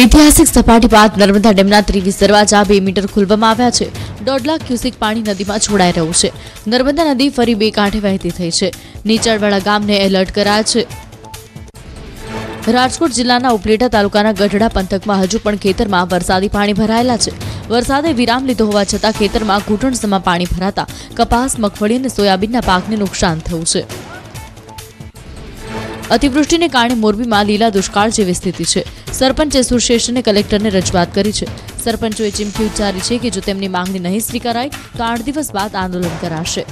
ઐતિહાસિક સપાટી બાદ નર્મદા ડેમના ત્રેવીસ દરવાજા બે મીટર ખોલવામાં આવ્યા છે. દોઢ લાખ ક્યુસેક પાણી નદીમાં છોડાઈ રહ્યું છે. નર્મદા નદી ફરી બે કાંઠે વહેતી થઈ છે. નીચાણવાળા ગામને એલર્ટ કરાયા છે. રાજકોટ જિલ્લાના ઉપલેટા તાલુકાના ગઢડા પંથકમાં હજુ પણ ખેતરમાં વરસાદી પાણી ભરાયેલા છે. વરસાદે વિરામ લીધો હોવા છતાં ખેતરમાં ઘૂંટણસમાં પાણી ભરાતા કપાસ, મગફળી અને સોયાબીનના પાકને નુકસાન થયું છે. અતિવૃષ્ટિને કારણે મોરબીમાં લીલા દુષ્કાળ જેવી સ્થિતિ છે. સરપંચે સુરશ્રેષ્ઠને કલેક્ટરને રજૂઆત કરી છે. સરપંચોએ ચીમકી ઉચ્ચારી છે કે જો તેમની માંગણી નહીં સ્વીકારાય, તો આઠ દિવસ બાદ આંદોલન કરાશે.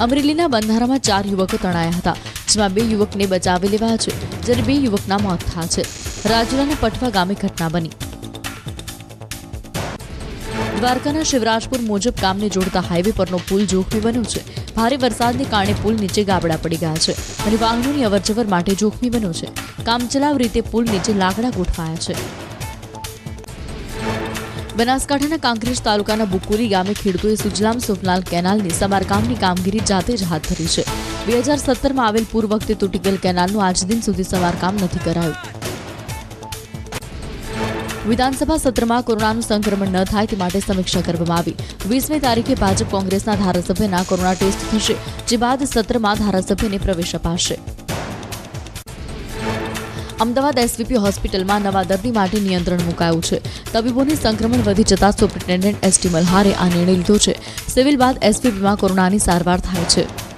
અમરેલીના બંધારામાં ચાર યુવકો તણાયા હતા, જેમાં બે યુવકને બચાવી લેવાયા છે. જ્યારે બે યુવકના મોત થયા છે. રાજુલાના પટવા ગામે ઘટના બની. દ્વારકાના શિવરાજપુર મુજબ ગામને જોડતા હાઈવે પરનો પુલ જોખમી બન્યો છે. ભારે વરસાદને કારણે પુલ નીચે ગાબડા પડી ગયા છે અને વાહનોની અવરજવર માટે જોખમી બન્યો છે. કામચલાવ રીતે પુલ નીચે લાકડા ગોઠવાયા છે. બનાસકાંઠાના કાંકરેજ તાલુકાના બુકુરી ગામે ખેડૂતોએ સુજલામ સુફલાલ કેનાલની સમારકામની કામગીરી જાતે જ હાથ ધરી છે. બે હજાર સત્તરમાં આવેલ પૂર વખતે તૂટી ગયેલ કેનાલનું આજ દિન સુધી સમારકામ નથી કરાયું. વિધાનસભા સત્રમાં કોરોનાનું સંક્રમણ ન થાય તે માટે સમીક્ષા કરવામાં આવી. વીસમી તારીખે ભાજપ કોંગ્રેસના ધારાસભ્યના કોરોના ટેસ્ટ થશે, જે બાદ સત્રમાં ધારાસભ્યને પ્રવેશ અપાશે. અમદાવાદ એસવીપી હોસ્પિટલમાં નવા દર્દી માટે નિયંત્રણ મુકાયું છે. તબીબોને સંક્રમણ વધી જતા સુપ્રિન્ટેન્ડન્ટ એસટી મલ્હારે આ નિર્ણય લીધો છે. સિવિલ બાદ એસવીપીમાં કોરોનાની સારવાર થાય છે.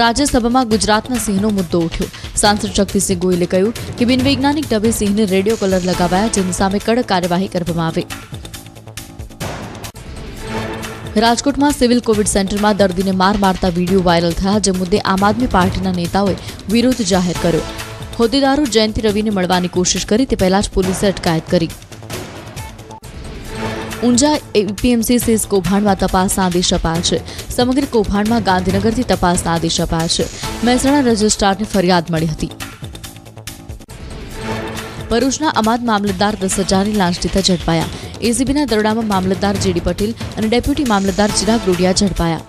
રાજ્યસભામાં ગુજરાતના સિંહનો મુદ્દો ઉઠ્યો. સાંસદ શક્તિસિંહ ગોયલે કહ્યું કે બિનવૈજ્ઞાનિક ઢબે સિંહને રેડિયો કલર લગાવાયા, જેની સામે કડક કાર્યવાહી કરવામાં આવે. રાજકોટમાં સિવિલ કોવિડ સેન્ટરમાં દર્દીને માર મારતા વીડિયો વાયરલ થયા, જે મુદ્દે આમ આદમી પાર્ટીના નેતાઓએ વિરોધ જાહેર કર્યો. હોદ્દેદારો જયંતિ રવિને મળવાની કોશિશ કરી, તે પહેલા જ પોલીસે અટકાયત કરી. ઊંઝા એપીએમસી સીઝ કૌભાંડમાં તપાસના આદેશ અપાયા છે. સમગ્ર કૌભાંડમાં ગાંધીનગરથી તપાસના આદેશ અપાયા છે. મહેસાણા રજિસ્ટ્રારને ફરિયાદ મળી હતી. ભરૂચના અમાદ મામલતદાર દસ હજારની લાંચ લેતા ઝડપાયા. એસીબીના દરોડામાં મામલતદાર જેડી પટેલ અને ડેપ્યુટી મામલતદાર ચિરાગ રોડિયા ઝડપાયા.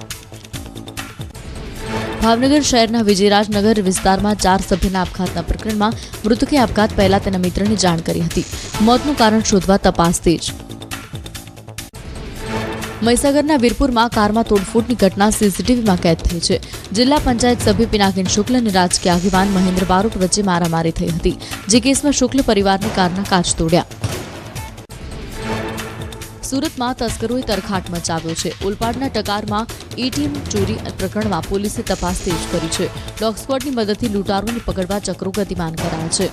ભાવનગર શહેરના વિજયરાજનગર વિસ્તારમાં ચાર સભ્યના આપઘાતના પ્રકરણમાં મૃતકે આપઘાત પહેલા તેના મિત્રને જાણ કરી હતી. મોતનું કારણ શોધવા તપાસ તેજ મહીસાગરના વીરપુરમાં કારમાં તોડફોડની ઘટના સીસીટીવીમાં કેદ થઈ છે. જિલ્લા પંચાયત સભ્ય પિનાકીન શુક્લ અને રાજકીય આગેવાન મહેન્દ્ર બારોટ વચ્ચે મારામારી થઈ હતી. જે કેસમાં શુક્લ પરિવારની કારના કાચ તોડ્યા. સુરતમાં તસ્કરોએ તરખાટ મચાવ્યો છે. ઓલપાડના ટકારમાં એટીએમ ચોરી પ્રકરણમાં પોલીસે તપાસ તેજ કરી છે. ડોગ સ્ક્વોડની મદદથી લૂંટારોને પકડવા ચક્રો ગતિમાન કરાયા છે.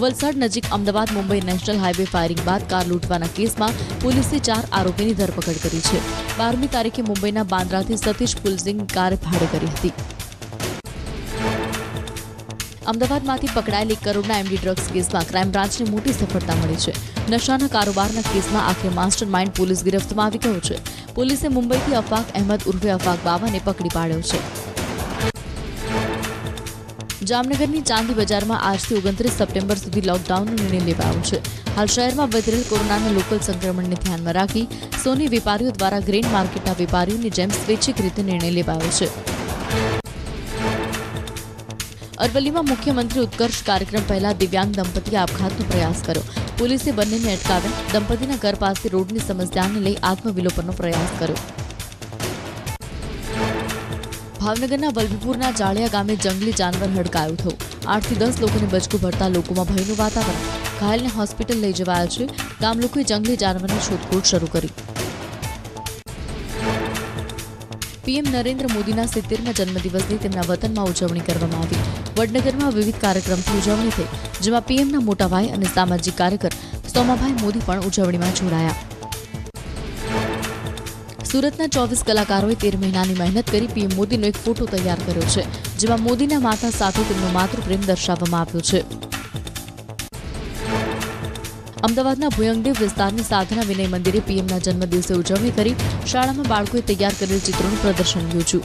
વલસાડ નજીક Ahmedabad Mumbai national highway firing બાદ કાર લૂંટવાના કેસમાં પોલીસે ચાર આરોપીની ધરપકડ કરી છે. બારમી તારીખે મુંબઈના બાંદ્રાથી સતીશ પુલસિંગ કાર ભાડે કરી હતી. અમદાવાદમાંથી પકડાયેલ એક કરોડના એમડી ડ્રગ્સ કેસમાં ક્રાઇમ બ્રાન્ચને મોટી સફળતા મળી છે. નશાના કારોબારના કેસમાં આખરે માસ્ટર માઇન્ડ પોલીસ ગિરફ્તમાં આવી ગયો છે. પોલીસે મુંબઈથી અફાક અહેમદ ઉર્ફે અફાક બાવાને પકડી પાડ્યો છે. જામનગરની ચાંદી બજારમાં આજથી ઓગણત્રીસ સપ્ટેમ્બર સુધી લોકડાઉનનો નિર્ણય લેવાયો છે. હાલ શહેરમાં વધેલ કોરોનાના લોકલ સંક્રમણને ધ્યાનમાં રાખી સોની વેપારીઓ દ્વારા ગ્રેન માર્કેટના વેપારીઓની જેમ સ્વૈચ્છિક રીતે નિર્ણય લેવાયો છે. અરવલ્લીમાં મુખ્યમંત્રી ઉત્કર્ષ કાર્યક્રમ પહેલા દિવ્યાંગ દંપતીએ આપઘાતનો પ્રયાસ કર્યો. પોલીસે બંનેને અટકાવ્યા દંપતીના ઘર પાસે રોડની સમસ્યાને લઈ આત્મવિલોપનનો પ્રયાસ કર્યો. ભાવનગરના વલ્લભીપુરના જાળિયા ગામે જંગલી જાનવર હડકાયું થયું આઠથી દસ લોકોને બચકું ભરતા લોકોમાં ભયનું વાતાવરણ. ઘાયલને હોસ્પિટલ લઈ જવાયા છે. ગામ લોકોએ જંગલી જાનવરની શોધખોળ શરૂ કરી. પીએમ નરેન્દ્ર મોદીના સિત્તેરમા જન્મદિવસની તેમના વતનમાં ઉજવણી કરવામાં આવી. વડનગરમાં વિવિધ કાર્યક્રમથી ઉજવણી થઈ, જેમાં પીએમના મોટા ભાઈ અને સામાજિક કાર્યકર સોમાભાઈ મોદી પણ ઉજવણીમાં જોડાયા. સુરતના ચોવીસ કલાકારોએ તેર મહિનાની મહેનત કરી પીએમ મોદીનો એક ફોટો તૈયાર કર્યો છે, જેમાં મોદીના માતા સાથે તેમનો માતૃપ્રેમ દર્શાવવામાં આવ્યો છે. અમદાવાદના ભુયંગદેવ વિસ્તારની સાધના વિનય મંદિરે પીએમના જન્મદિવસે ઉજવણી કરી શાળામાં બાળકોએ તૈયાર કરેલ ચિત્રોનું પ્રદર્શન યોજ્યું.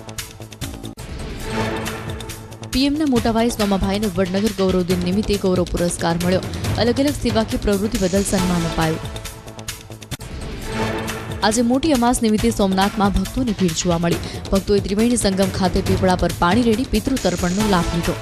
પીએમના મોટા ભાઈ સોમાભાઈને વડનગર ગૌરવ દિન નિમિત્તે ગૌરવ પુરસ્કાર મળ્યો. અલગ અલગ સેવાકીય પ્રવૃત્તિ બદલ સન્માન અપાયું. આજે મોટી અમાસ નિમિત્તે સોમનાથમાં ભક્તોની ભીડ જોવા મળી. ભક્તોએ ત્રિવેણી સંગમ ખાતે પીપળા પર પાણી રેડી પિતૃ તર્પણનો લાભ લીધો.